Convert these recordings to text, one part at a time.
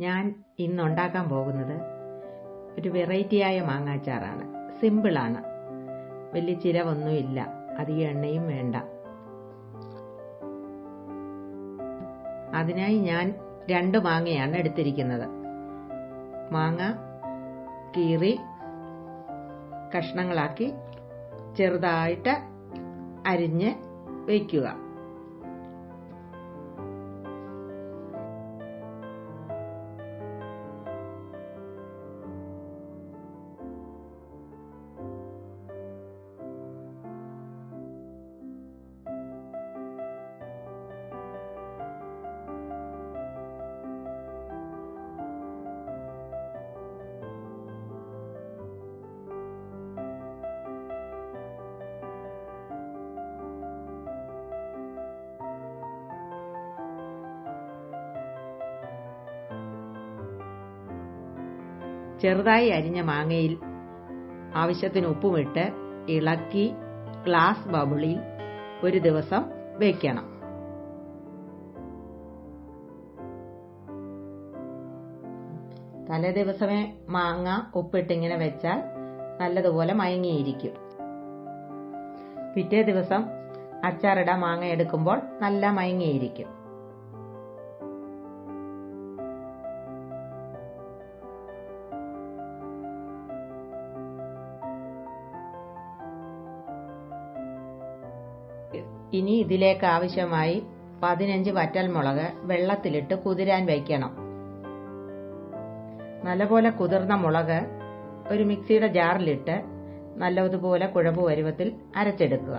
ഞാൻ ഇന്ന് ഉണ്ടാക്കാൻ പോകുന്നത് ഒരു വെറൈറ്റിയായ മാങ്ങാച്ചാറാണ്. സിമ്പിളാണ് വലിയ ചിലവൊന്നുമില്ല അധികം എണ്ണയും വേണ്ട. അതിനായി ഞാൻ രണ്ട് മാങ്ങയാണ് എടുത്തിരിക്കുന്നത്. മാങ്ങ കീറി കഷ്ണങ്ങളാക്കി ചെറുതായിട്ട് അരിഞ്ഞ് വയ്ക്കുക ചെറുതായി അരിഞ്ഞ മാങ്ങയിൽ ആവശ്യത്തിന് ഉപ്പുമിട്ട് ഇളക്കി ഗ്ലാസ് ബബിളിൽ ഒരു ദിവസം വയ്ക്കണം തലേ ദിവസമേ മാങ്ങ ഉപ്പിട്ടിങ്ങനെ വെച്ചാൽ നല്ലതുപോലെ മയങ്ങിയിരിക്കും. പിറ്റേ ദിവസം അച്ചാറിടാൻ മാങ്ങ എടുക്കുമ്പോൾ നല്ല മയങ്ങിയിരിക്കും. ഇനി ഇതിലേക്ക് ആവശ്യമായി പതിനഞ്ച് വറ്റൽമുളക് വെള്ളത്തിലിട്ട് കുതിരാൻ വയ്ക്കണം. നല്ലപോലെ കുതിർന്ന മുളക് ഒരു മിക്സിയുടെ ജാറിലിട്ട് നല്ലതുപോലെ കുഴമ്പ് പരുവത്തിൽ അരച്ചെടുക്കുക.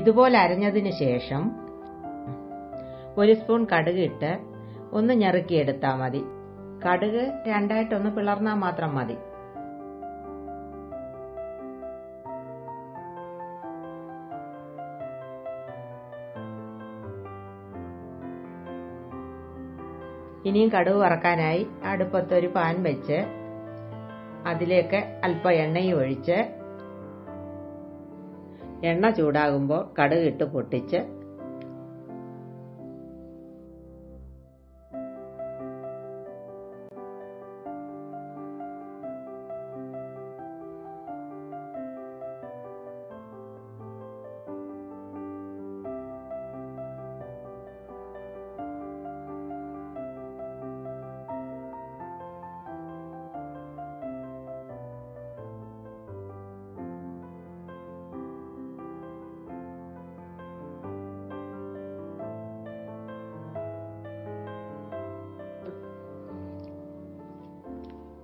ഇതുപോലെ അരഞ്ഞതിന് ശേഷം ഒരു സ്പൂൺ കടുക് ഇട്ട് ഒന്ന് ഞെറുക്കിയെടുത്താൽ മതി. കടുക് രണ്ടായിട്ടൊന്ന് പിളർന്നാൽ മാത്രം മതി. ഇനിയും കടുക് വറക്കാനായി അടുപ്പത്തൊരു പാൻ വെച്ച് അതിലേക്ക് അല്പം എണ്ണയും ഒഴിച്ച് എണ്ണ ചൂടാകുമ്പോൾ കടുക് ഇട്ട് പൊട്ടിച്ച്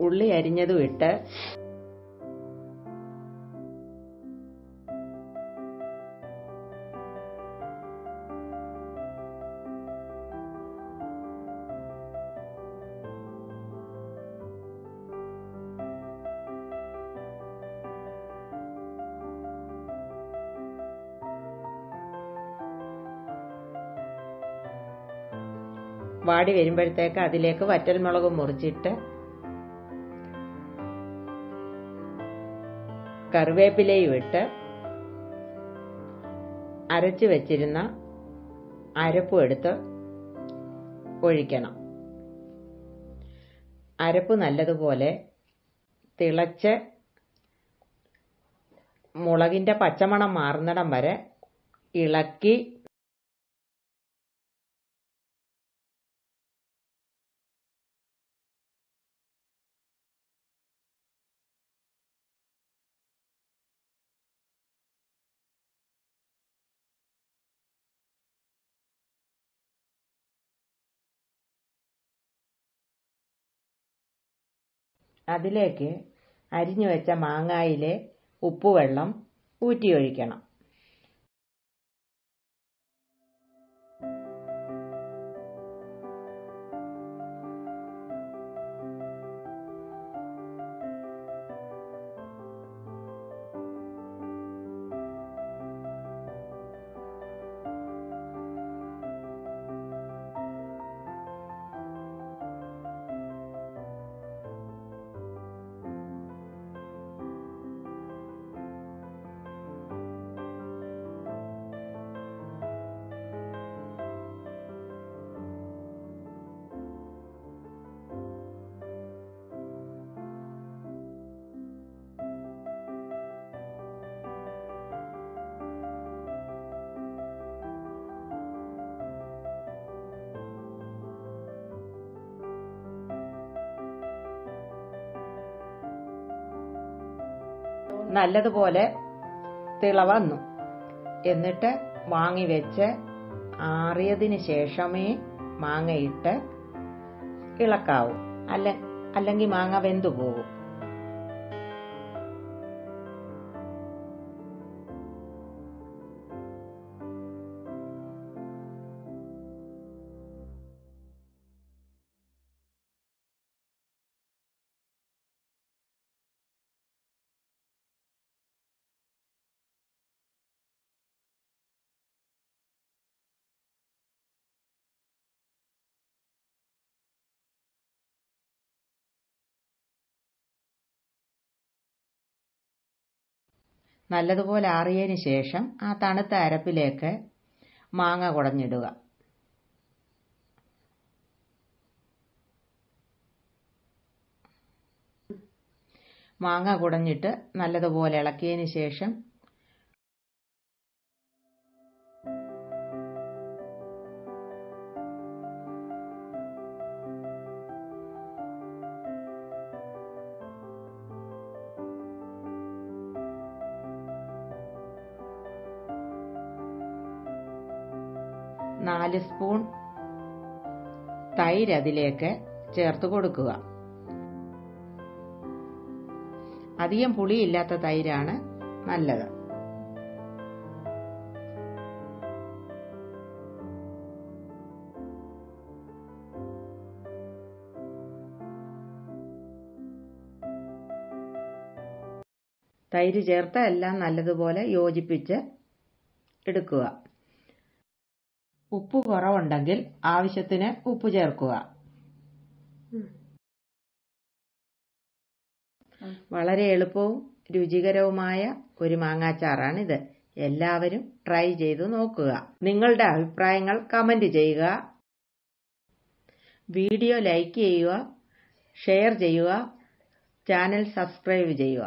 ഉള്ളി അരിഞ്ഞതും ഇട്ട് വാടി വരുമ്പോഴത്തേക്ക് അതിലേക്ക് വറ്റൽമുളക് മുറിച്ചിട്ട് കറിവേപ്പിലയും ഇട്ട് അരച്ചു വെച്ചിരുന്ന അരപ്പും എടുത്ത് ഒഴിക്കണം. അരപ്പ് നല്ലതുപോലെ തിളച്ച് മുളകിന്റെ പച്ചമണം മാറുന്നിടം വരെ ഇളക്കി അതിലേക്ക് അരിഞ്ഞു വെച്ച മാങ്ങായിലെ ഉപ്പുവെള്ളം ഊറ്റിയൊഴിക്കണം. നല്ലതുപോലെ തിള വന്നു എന്നിട്ട് വാങ്ങി വെച്ച് ആറിയതിന് ശേഷമേ മാങ്ങയിട്ട് ഇളക്കാവൂ. അല്ല അല്ലെങ്കിൽ മാങ്ങ വെന്തു പോകും നല്ലതുപോലെ ആറിയതിന് ശേഷം ആ തണുത്ത അരപ്പിലേക്ക് മാങ്ങ കുടഞ്ഞിടുക. മാങ്ങ കുടഞ്ഞിട്ട് നല്ലതുപോലെ ഇളക്കിയതിന് ശേഷം നാല് സ്പൂൺ തൈര് അതിലേക്ക് ചേർത്ത് കൊടുക്കുക. അധികം പുളിയില്ലാത്ത തൈരാണ് നല്ലത്. തൈര് ചേർത്ത് എല്ലാം നല്ലതുപോലെ യോജിപ്പിച്ച് എടുക്കുക. ഉപ്പ് കുറവുണ്ടെങ്കിൽ ആവശ്യത്തിന് ഉപ്പ് ചേർക്കുക. വളരെ എളുപ്പവും രുചികരവുമായ ഒരു മാങ്ങാച്ചാറാണിത്. എല്ലാവരും ട്രൈ ചെയ്തു നോക്കുക. നിങ്ങളുടെ അഭിപ്രായങ്ങൾ കമന്റ് ചെയ്യുക. വീഡിയോ ലൈക്ക് ചെയ്യുക ഷെയർ ചെയ്യുക ചാനൽ സബ്സ്ക്രൈബ് ചെയ്യുക.